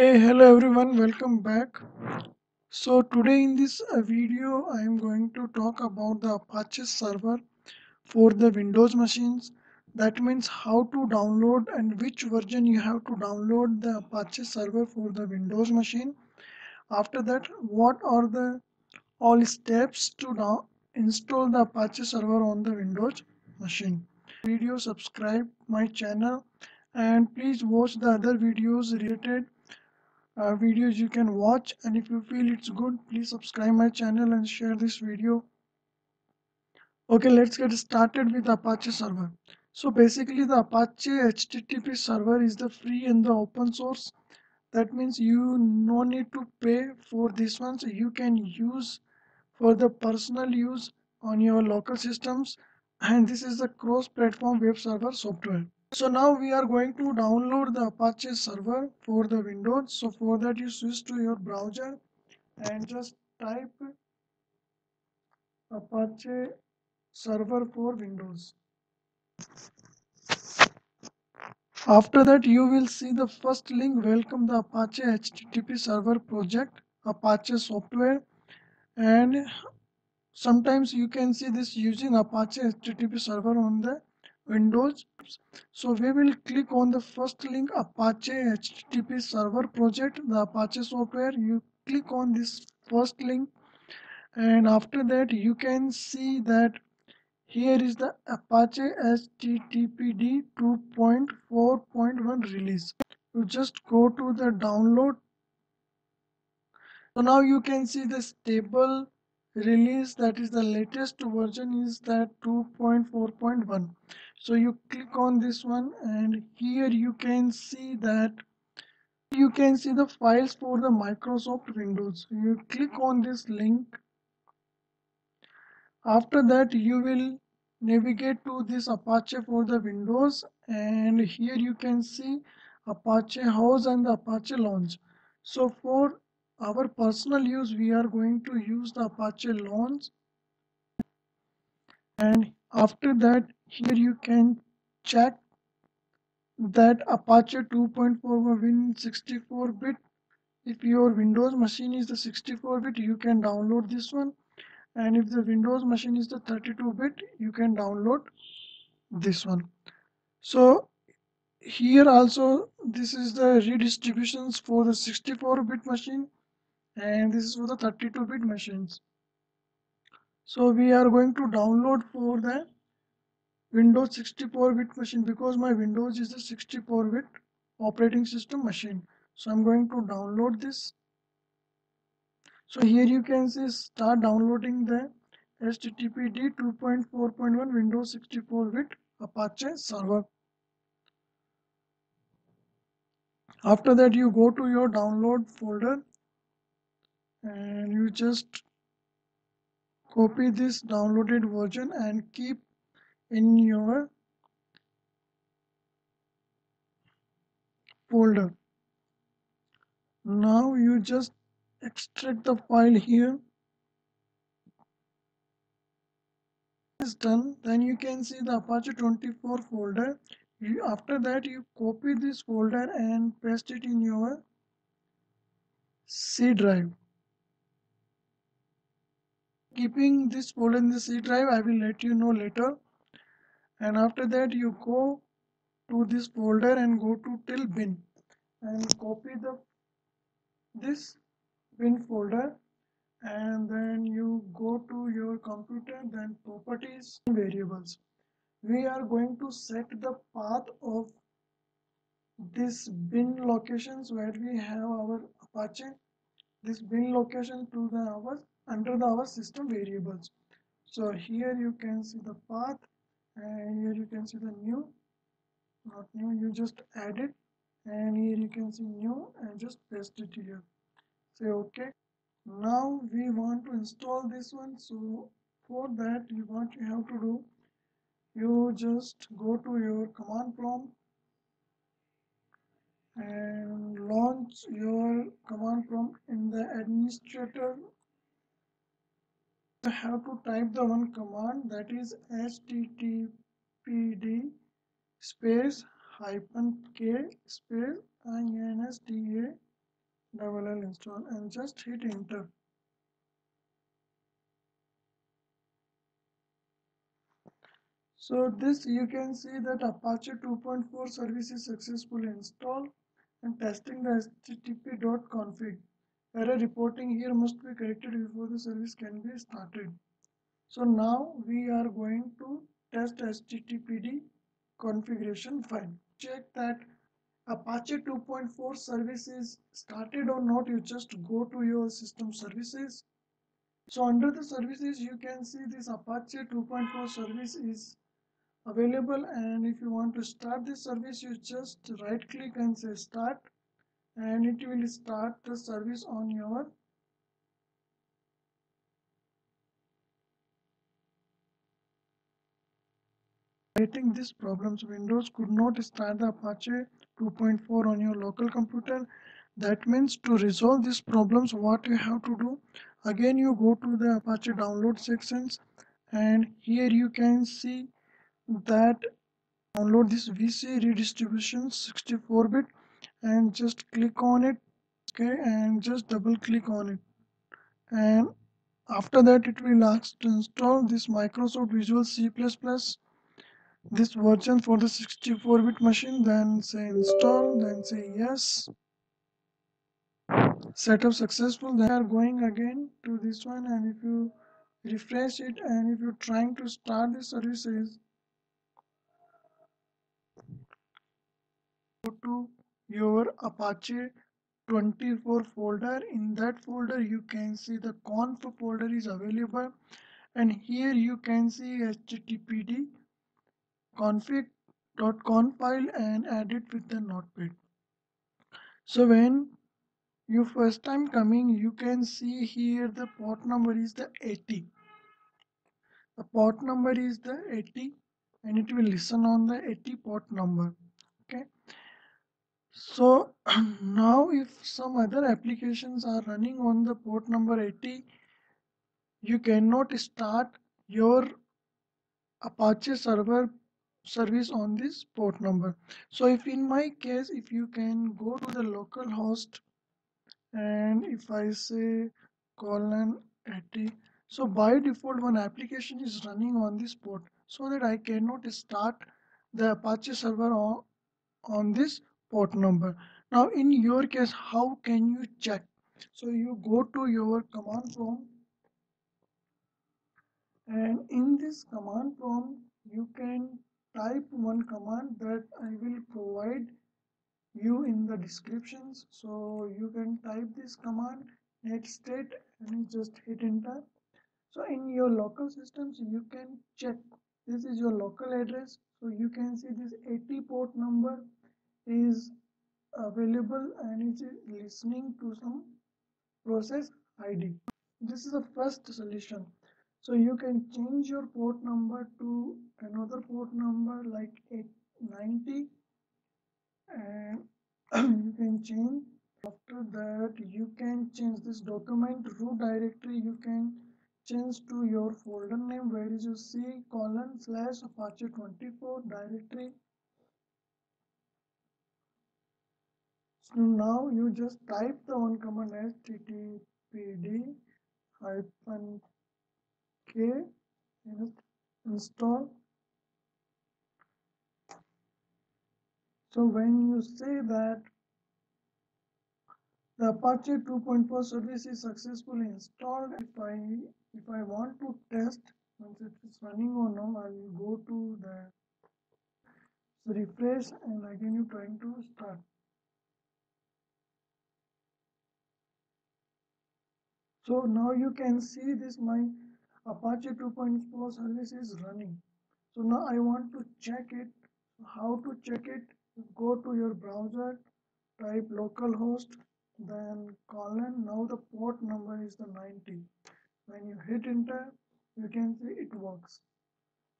Hey, hello everyone, welcome back. So today in this uh, video, I am going to talk about the Apache server for the Windows machines. That means how to download and which version you have to download the Apache server for the Windows machine. After that, what are the all steps to now install the Apache server on the Windows machine. Video subscribe my channel and please watch the other videos related uh, videos you can watch. And if you feel it's good please subscribe my channel and share this video. Okay let's get started with apache server. So basically the apache http server is the free and the open source. That means you no need to pay for this one. So you can use for the personal use on your local systems. And this is the cross platform web server software so now we are going to download the Apache server for the Windows. So for that you switch to your browser and just type Apache server for Windows. After that you will see the first link welcome the Apache HTTP server project Apache software and sometimes you can see this using Apache HTTP server on the Windows. So we will click on the first link Apache HTTP server project, the Apache software. You click on this first link and after that you can see that here is the Apache HTTPD 2.4.1 release. You just go to the download. So now you can see the stable release that is the latest version is that 2.4.1 so you click on this one and here you can see that you can see the files for the Microsoft Windows. You click on this link. After that you will navigate to this Apache for the Windows and here you can see ApacheHaus and the Apache Lounge. So for our personal use we are going to use the Apache Lounge. And after that here you can check that Apache 2.4 Win 64 bit. If your Windows machine is the 64 bit you can download this one. And if the Windows machine is the 32 bit you can download this one. So here also this is the redistributions for the 64 bit machine and this is for the 32 bit machines so we are going to download for the Windows 64-bit machine because my Windows is a 64-bit operating system machine. So I'm going to download this. So here you can see start downloading the HTTPD 2.4.1 Windows 64-bit Apache server. After that you go to your download folder and you just copy this downloaded version and keep in your folder. Now you just extract the file here. Is done then you can see the apache 24 folder. You, after that you copy this folder and paste it in your c drive keeping this folder in the c drive i will let you know later. And after that you go to this folder and go to till bin and copy the this bin folder. And then you go to your computer then properties variables. We are going to set the path of this bin locations where we have our apache this bin location to the our under the our system variables. So here you can see the path and here you can see the new not new you just add it. And here you can see new and just paste it here. Say okay now we want to install this one. So for that you what you have to do you just go to your command prompt and launch your command prompt in the administrator I have to type the one command that is httpd space hyphen k space insta double L install and just hit enter. So this you can see that Apache 2.4 service is successfully installed and testing the http.config. Error reporting here must be corrected before the service can be started. So now we are going to test httpd configuration file. Check that Apache 2.4 service is started or not. You just go to your system services. So under the services you can see this Apache 2.4 service is available and if you want to start this service you just right click and say start and it will start the service on your Getting these problems. Windows could not start the Apache 2.4 on your local computer. That means to resolve these problems what you have to do again you go to the Apache download sections and here you can see that download this VC redistribution 64 bit and just click on it okay and just double click on it. And after that it will ask to install this Microsoft Visual C++ this version for the 64 bit machine then say install then say yes. Setup successful they are going again to this one and if you refresh it and if you're trying to start the services go to your Apache 24 folder. In that folder you can see the conf folder is available. And here you can see httpd config.conf file and add it with the notepad. So when you first time coming you can see here the port number is the 80 the port number is the 80 and it will listen on the 80 port number so now if some other applications are running on the port number 80 you cannot start your apache server service on this port number. So if in my case if you can go to the local host and if i say colon 80 so by default one application is running on this port so that i cannot start the apache server on, on this port number. Now in your case how can you check? So you go to your command prompt. And in this command prompt you can type one command that I will provide you in the descriptions. So you can type this command netstat and just hit enter. So in your local systems you can check. This is your local address. So you can see this 80 port number is available and is listening to some process id this is the first solution. So you can change your port number to another port number like 890 and you can change. After that you can change this document root directory. You can change to your folder name where your c colon slash apache 24 directory so now you just type the one command as hyphen k install. So when you say that the apache 2.4 service is successfully installed if i if i want to test once it is running or no i will go to the refresh and again you trying to start so now you can see this my Apache 2.4 service is running. So now I want to check it. How to check it? Go to your browser, type localhost, then colon. Now the port number is the 90. When you hit enter, you can see it works.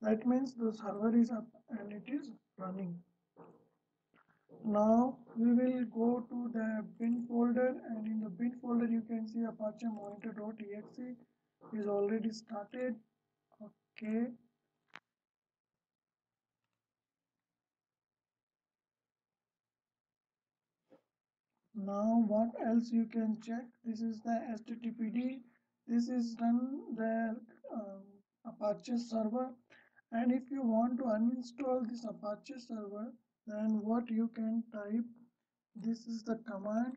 That means the server is up and it is running. Now we will go to the bin folder and in the bin folder you can see apache monitor.exe is already started. Okay. Now what else you can check? This is the httpd this is run the um, apache server. And if you want to uninstall this apache server then what you can type this is the command.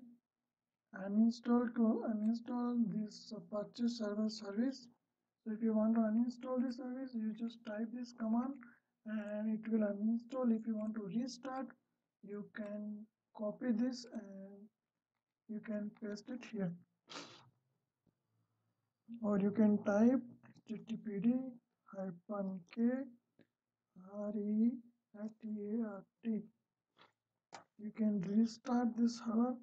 Uninstall to uninstall this Apache server service. So if you want to uninstall the service you just type this command and it will uninstall. If you want to restart you can copy this and you can paste it here. Or you can type httpd hyphen k r you can restart this server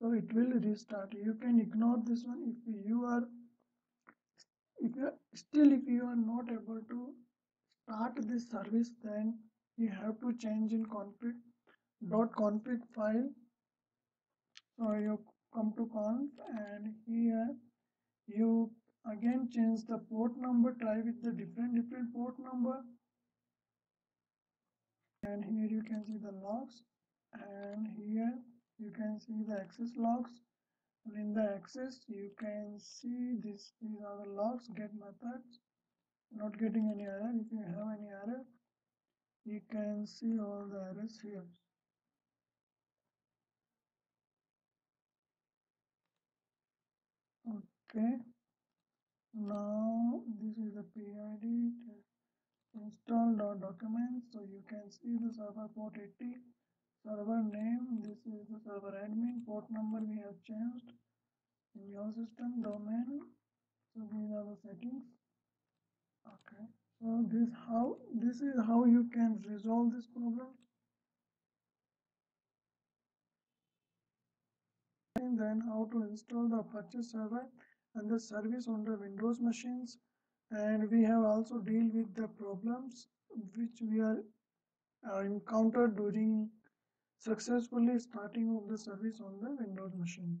so it will restart. You can ignore this one if you are if you still if you are not able to start this service then you have to change in config dot config file. So you come to conf and here you again change the port number try with the different different port number and here you can see the logs. And here you can see the access logs. And in the access you can see this these are the logs get methods. Not getting any error. If you have any error you can see all the errors here. Okay. Now this is the pid install documents so you can see the server port 80 server name this is the server admin port number we have changed in your system domain. So these are the settings. Okay. So this how this is how you can resolve this problem. And then how to install the apache server and the service on the windows machines and we have also deal with the problems which we are encountered during successfully starting of the service on the windows machine.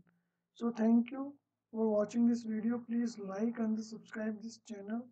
So thank you for watching this video. Please like and subscribe this channel